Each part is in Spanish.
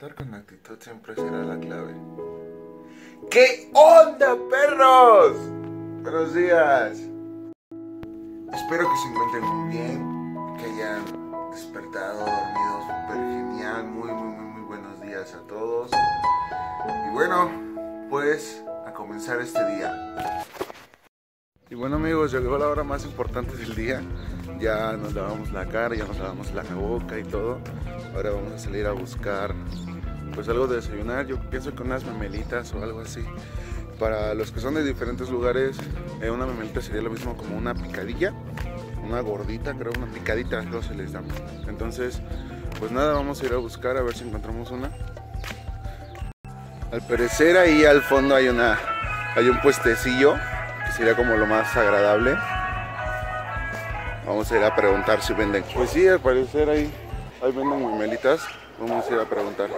Estar con actitud siempre será la clave. ¿Qué onda, perros? Buenos días. Espero que se encuentren muy bien, que hayan despertado, dormido súper genial. Muy, muy, muy, muy buenos días a todos. Y bueno, pues a comenzar este día. Y bueno amigos, llegó la hora más importante del día. Ya nos lavamos la cara, ya nos lavamos la boca y todo. Ahora vamos a salir a buscar pues algo de desayunar. Yo pienso que unas memelitas o algo así. Para los que son de diferentes lugares, eh, una memelita sería lo mismo como una picadilla, una gordita, creo, una picadita, no se les da. Entonces, pues nada, vamos a ir a buscar a ver si encontramos una. Al parecer ahí al fondo hay una, hay un puestecillo sería como lo más agradable. Vamos a ir a preguntar si venden. Pues sí, al parecer ahí, ahí venden memelitas. Vamos a ir a preguntar.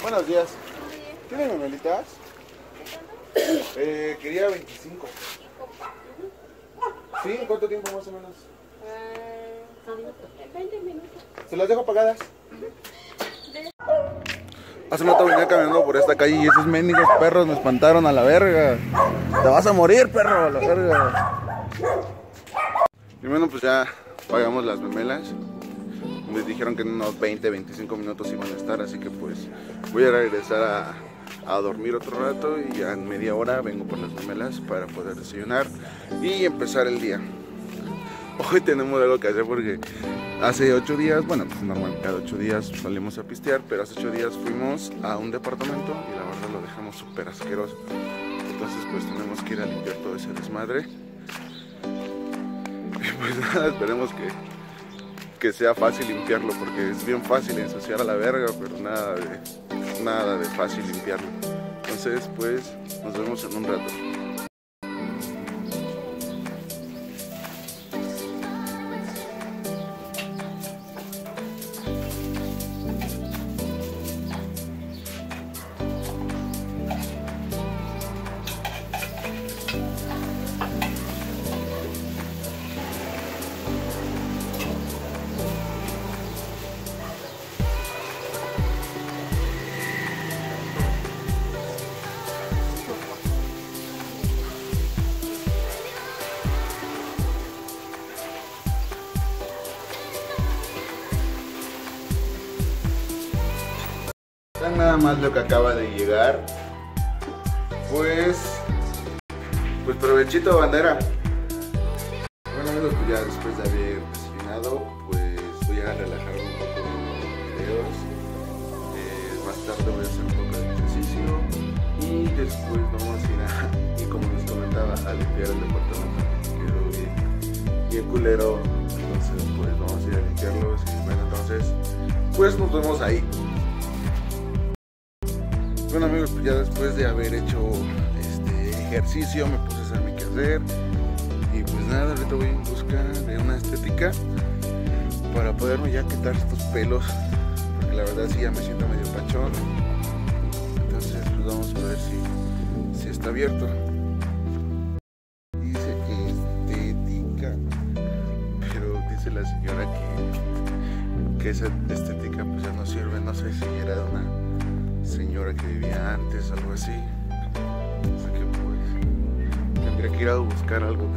Buenos días. ¿Tienen memelitas? Eh, quería 25. ¿Sí? ¿En cuánto tiempo más o menos? En 20 minutos. Se las dejo pagadas. Hace un rato venía caminando por esta calle y esos mendigos perros me espantaron a la verga. Te vas a morir, perro, a la verga. Y bueno, pues ya pagamos las memelas. Me dijeron que en unos 20, 25 minutos iban a estar, así que pues voy a regresar a, a dormir otro rato y ya en media hora vengo por las memelas para poder desayunar y empezar el día. Hoy tenemos algo que hacer porque hace ocho días, bueno, pues normal, cada ocho días salimos a pistear, pero hace ocho días fuimos a un departamento y la verdad lo dejamos súper asqueroso. Entonces pues tenemos que ir a limpiar todo ese desmadre. Y pues nada, esperemos que, que sea fácil limpiarlo porque es bien fácil ensuciar a la verga, pero nada de, nada de fácil limpiarlo. Entonces pues nos vemos en un rato. Nada más lo que acaba de llegar. Pues. Pues provechito bandera. Bueno amigos, pues ya después de haber desayunado, pues voy a relajarme un poco los videos. Eh, más tarde voy a hacer un poco de ejercicio. Y después vamos a ir a, y como les comentaba, a limpiar el departamento. que Quedó bien, bien culero. Entonces pues vamos a ir a limpiarlos. Y bueno, entonces, pues nos vemos ahí. Bueno amigos, pues ya después de haber hecho este ejercicio me puse a hacer mi quehacer. Y pues nada, ahorita voy en busca de una estética para poderme ya quitar estos pelos porque la verdad sí ya me siento medio pachón. Entonces pues vamos a ver si, si está abierto. Dice estética pero dice la señora que, que esa estética pues ya no sirve. No sé si era una señora que vivía antes, algo así. Así que pues tendría que ir a buscar algo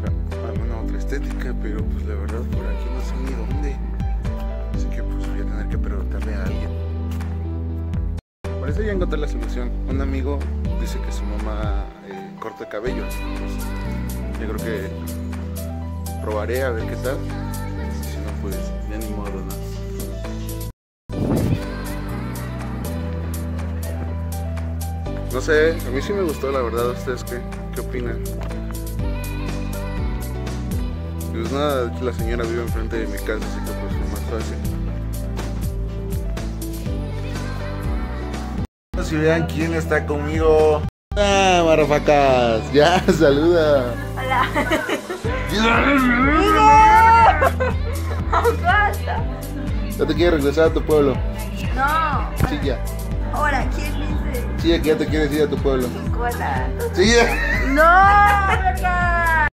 alguna otra estética, pero pues la verdad por aquí no sé ni dónde. Así que pues voy a tener que preguntarle a alguien. Parece ya encontré la solución. Un amigo dice que su mamá eh, corta cabello. Entonces, yo creo que probaré a ver qué tal. Si no, pues ya ni modo, ¿no? No sé, a mí sí me gustó, la verdad. ¿Ustedes qué, qué opinan? Pues nada, la señora vive enfrente de mi casa, así que pues fue más fácil. Si vean quién está conmigo. Ah, marrafacas, ya, saluda. Hola. Ya te quieres regresar a tu pueblo. No. Sí, ya. Ahora, ¿quién dice? Sí, que ya te quieres ir a tu pueblo. Hola. Sí. No, verga.